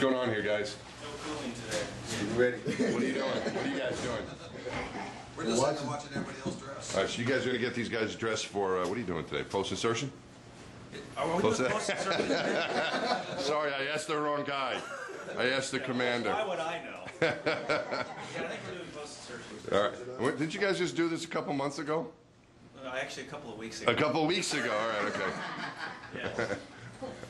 going on here, guys? No cooling today. Ready? What are you doing? What are you guys doing? We're just Watching. watching, watching everybody else dress. All right, so you guys are gonna get these guys dressed for, uh, what are you doing today? Post insertion? Are we Close post insertion? Sorry, I asked the wrong guy. I asked the commander. Why would I know? Yeah, I think we're doing post insertion. All right. What- Didn't you guys just do this a couple months ago? No, actually, a couple of weeks ago. A ago. couple weeks ago, all right, okay. Yeah.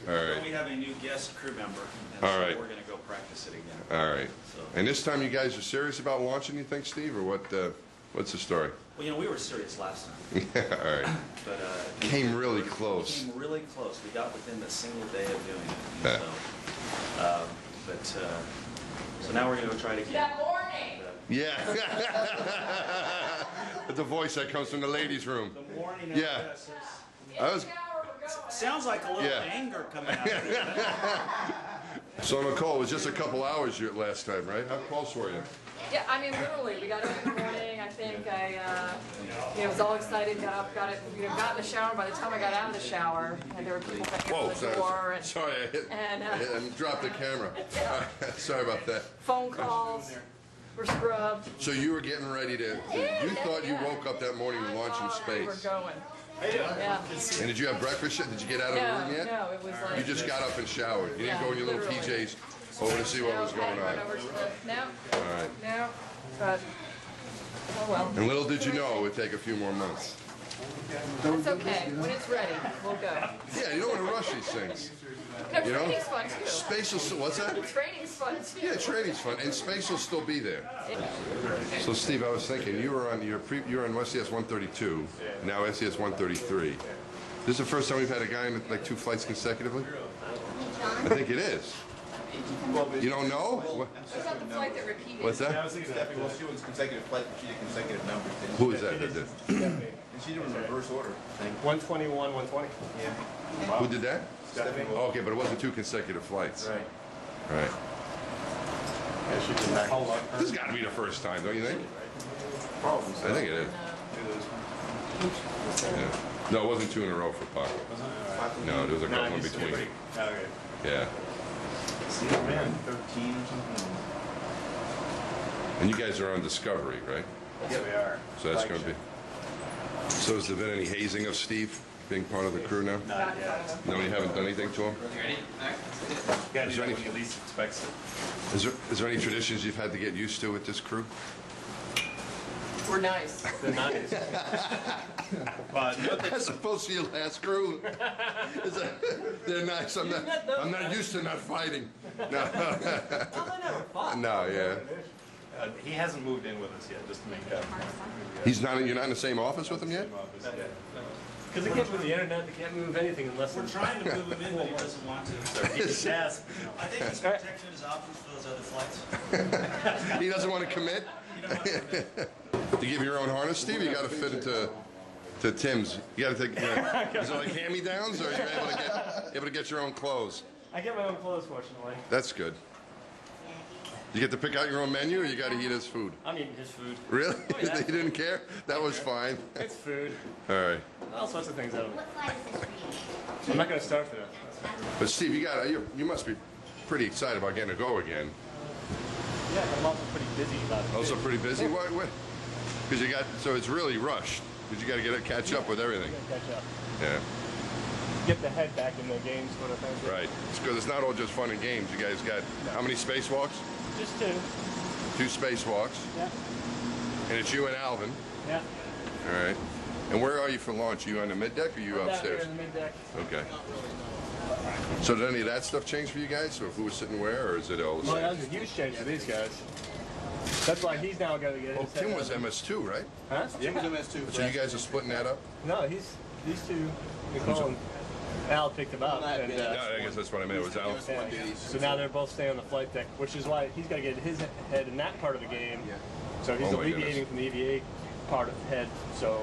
All right, We have a new guest crew member, and All so right. we're gonna go practice it again. all right. So, And this time you guys are serious about launching, you think, Steve, or what, uh, what's the story? well, you know, we were serious last time, yeah. All right. but, uh. Came really we close. Came really close. We got within a single day of doing it, Yeah. so. um, But, uh, so now we're gonna go try it again. Good morning. Yeah. But the voice that comes from the ladies' room. The morning of Yeah. this is- I was, Shower, we're going. Sounds like a little Yeah. anger coming out of it. so Nicole, it was just a couple hours you last time, right? How close were you? Yeah, I mean, literally, we got up in the morning, I think I, uh, you know, was all excited, got up, got it, you know, got in the shower, by the time I got out of the shower, and there were people banging Whoa, on the door, sorry, and sorry, I hit, and, uh, I hit- and dropped the camera. Sorry about that. phone calls, were scrubbed. So you were getting ready to, you thought you woke up that morning I launching thought we were space. going. Yeah. And did you have breakfast yet? Did you get out of the room yet? no, it was like. You just got up and showered. You didn't Yeah, go in your little literally. PJs over to see what was going on. the- No, All right. no, but, oh well. And little did you know it would take a few more months. It's okay, when it's ready, we'll go. Yeah, you don't want to rush these things. No, You know? training's fun too. Space will, still- what's that? Training's fun too. Yeah, training's fun, and space will still be there. So Steve, I was thinking, you were on your pre, you were on STS 132, now STS 133. This is the first time we've had a guy in like two flights consecutively? I think it is. You don't know? What- Is that the flight that repeated? What's I that? was thinking Stephanie, well, she was consecutive flight, but she did consecutive numbers. didn't she? Who is that that did? And she did them in reverse order, I think. 121, 120. Yeah. Who did that? Stephanie. Oh, okay, but it wasn't two consecutive flights. Right. Right. Yeah, she did back. This has got to be the first time, don't you think? Probably so. I think it is. Yeah. No, it wasn't two in a row for Puck. No, there was a No, couple in he's between. Okay. Yeah. See, oh, man. 13 or something. And you guys are on Discovery, right? Yes, we are. So that's going to be. So has there been any hazing of Steve being part of the crew now? Not yet. No, you haven't done anything to him? Gotta Is there that any- when least expects it. Is there, is there any traditions you've had to get used to with this crew? We're nice. They're nice. But As opposed to be your last crew. Is that- They're nice. I'm not, I'm not used to not fighting. No, no, yeah. Uh, he hasn't moved in with us yet, just to make that. He's not, you're not in the same office with him yet? Because they can't move the internet, they can't move anything unless We're trying to move him in, but he doesn't want to. So He just asks. I think he's protecting his options for those other flights. He doesn't want to commit? You don't have to. To give your own harness, Steve, you got to fit into to Tim's. You got to take. You know, is it like hand-me-downs, or are you able to get able to get your own clothes? I get my own clothes, fortunately. That's good. You get to pick out your own menu, or you got to eat his food. I'm eating his food. Really? Oh, yeah. you didn't care? That was fine. It's food. All right. All sorts of things out of it. What flight is this for you? I'm not going to start for that. But Steve, you got you you must be pretty excited about getting to go again. Yeah, I'm also pretty busy about it. Also pretty busy. What? What? Because you got so it's really rushed. Because you got to get it catch up with everything. Catch up. Yeah. Get the head back in the game, sort of thing. Right. It's because it's not all just fun and games. You guys got how many spacewalks? Just two. Two spacewalks, Yeah. and it's you and Alvin. Yeah. All right. And where are you for launch? you on the mid deck or you Down here upstairs? in the mid deck. Okay. So did any of that stuff change for you guys? So who was sitting where, or is it all the same? Well, same? that was a huge change for these guys. That's why he's now got to get it. Oh, his Tim was. MS2, right? Huh? Jim was MS2. So you guys are splitting that up? No, he's these two. Nicole and Al picked him up, and uh, Yeah, I guess that's what I meant. Was Al? yeah. so now they're both staying on the flight deck, which is why he's got to get his head in that part of the game. Yeah. So he's Oh my alleviating from the EVA part of head. So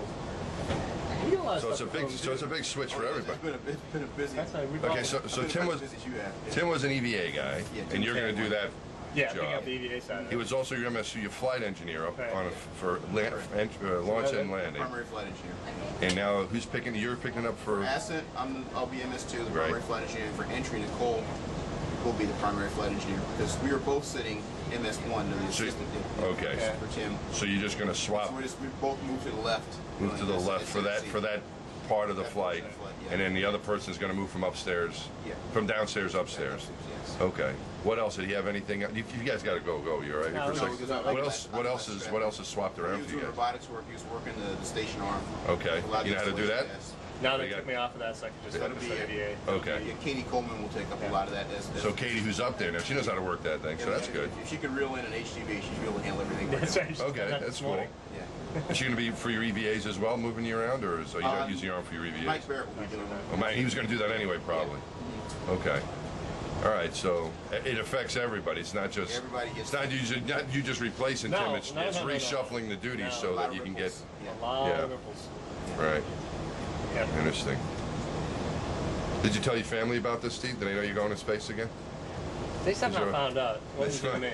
we get a lot of So it's a stuff big, from so it's a big switch for everybody. It's been a, it's been a busy. That's why we Okay, so so Tim was as busy as you have. Tim was an EVA guy, Yeah, and you're going to do that yeah, picking job. up the EVA side. He was also your MS2, your flight engineer up Right. on a, for land, ent- uh, launch and landing. Primary flight engineer. And now who's picking? You're picking up for. For Ascent, I'm, I'll be MS2, the Right. primary flight engineer. For entry, Nicole will be the primary flight engineer because we were both sitting MS1 and the So- assistant okay. for Tim. So you're just gonna swap, So we're just we both moved to the left. move to the left for that, SAC. for that part of the flight, portion of the flight, yeah. and then the other person is gonna move from upstairs, from downstairs upstairs. Okay. What else? Did he have anything? You, you guys gotta go, go, you're right? No, For a second. because I- What else, what else is, what else is swapped around He was for you doing guys? robotics work. He was working the, the station arm. Okay. You know how to do installation, that? yes. Now They they took me off of that, so I can just Yeah. focus on ADA. Okay. Yeah, Cady Coleman will take up a lot of that. As, as So Cady, who's up there now, she knows how to work that thing, so that's if- good. If she could reel in an HTV, she'd be able to handle everything. That's doing. right. just Okay, did that that's this cool. morning. Yeah. Is she gonna be for your EVAs as well, moving you around, or is, are you not Um, using your arm for your EVAs? Mike Barratt will be doing that. Oh, man, he was gonna do that anyway, probably. Okay. All right, so i- it affects everybody. It's not just. Everybody gets- It's not you, just- not you just replacing No, Tim. It's, no, it's no, no, no. reshuffling the duties No. so lot that of you can get. ripples. A lot Yeah. of ripples. Right. Interesting. Did you tell your family about this, Steve? Did they know you're going to space again? They somehow Sure. found out. Wasn't to me.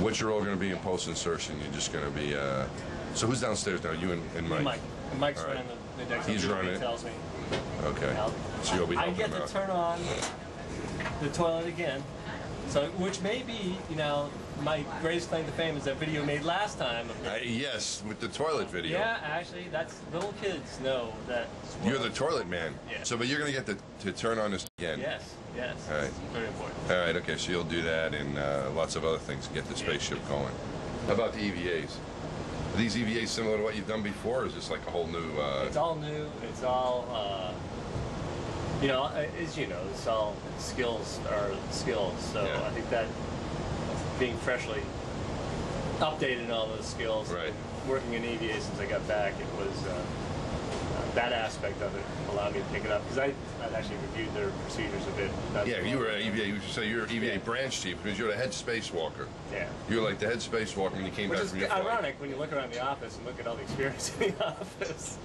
What's your role going to be in post insertion? You're just going to be. Uh... So who's downstairs now? You and, and Mike. Mike. Mike's All right. running the, the next He's running He tells me. Okay. I'll- So you'll be I get to out. turn on the toilet again. So, which may be, you know, my greatest claim to fame is that video made last time. Uh, yes, with the toilet video. yeah, actually, that's little kids know that. You're the toilet man. Yeah. So, but you're going to get to, to turn on this again. Yes, yes. All right. Very important. All right. Okay. So you'll do that and uh, lots of other things to get the spaceship going. How about the EVAs? Are these EVAs similar to what you've done before, or is this like a whole new? Uh, It's all new. It's all, uh, you know, uh, as you know, it's all skills are skills. So Yeah. I think that being freshly updated in all those skills, Right. working in EVA since I got back, it was uh, uh, that aspect of it allowed me to pick it up because I I'd actually reviewed their procedures a bit. Yeah, you were an EVA. You should say you're EVA Yeah. branch chief because you're the head spacewalker. Yeah. You're like the head spacewalker when you came Which back from your flight. ironic when you look around the office and look at all the experience in the office.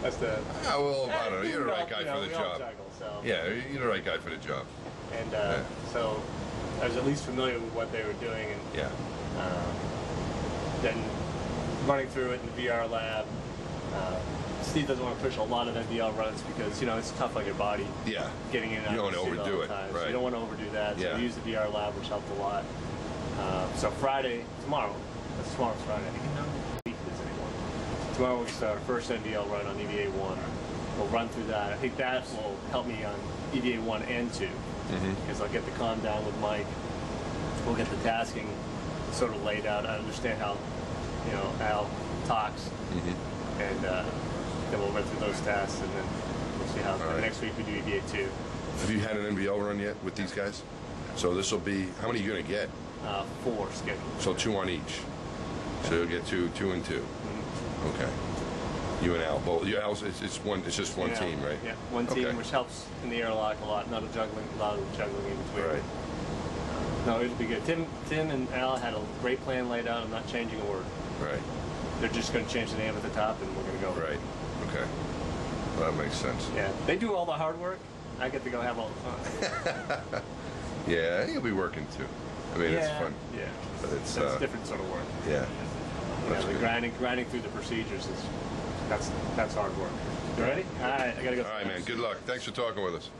That's the. Ah, well, I don't know. You're the right guy you know, for the job. juggle, so. Yeah, you're the right guy for the job. And uh, Yeah. so I was at least familiar with what they were doing, and Yeah. um, then running through it in the VR lab. Uh, Steve doesn't want to push a lot of NBL runs because you know it's tough on your body Yeah. getting in and out You don't of the wanna suit all overdo the it, time. So right. you don't want to overdo that. Yeah. So we use the VR lab, which helped a lot. Uh, so Friday, tomorrow, that's tomorrow's Friday. I think I know what week it is anymore. Tomorrow we start our first NBL run on EVA one. We'll run through that. I think that will help me on EVA one and 2 Mm-hmm. because I'll get the calm down with Mike. We'll get the tasking sort of laid out. I understand how, you know, Al talks, Mm-hmm. and uh, then we'll run through those tasks, and then we'll see how. right. Next week we do EVA two, Have you had an NBL run yet with these guys? So this will be how many are you gonna get? uh, four scheduled. So two on each. So you'll get two, two and two. Mm-hmm. Okay. You and Al, both. You Al's. It's, it's one. It's just one Yeah. team, right? Yeah, one team, Okay. which helps in the airlock a lot. Not a juggling, a lot of juggling in between. Right. No, it'll be good. Tim, Tim and Al had a great plan laid out. I'm not changing a word. Right. They're just going to change the name at the top, and we're going to go. Right. Okay. Well, that makes sense. Yeah, they do all the hard work. I get to go have all the fun. Yeah, you'll be working too. I mean, yeah, it's fun. Yeah, But it's, that's uh, different sort of work. Yeah. You That's know, the good. grinding, grinding through the procedures is that's that's hard work. You ready? All right, I gotta go. All right, man. Good luck. Thanks for talking with us.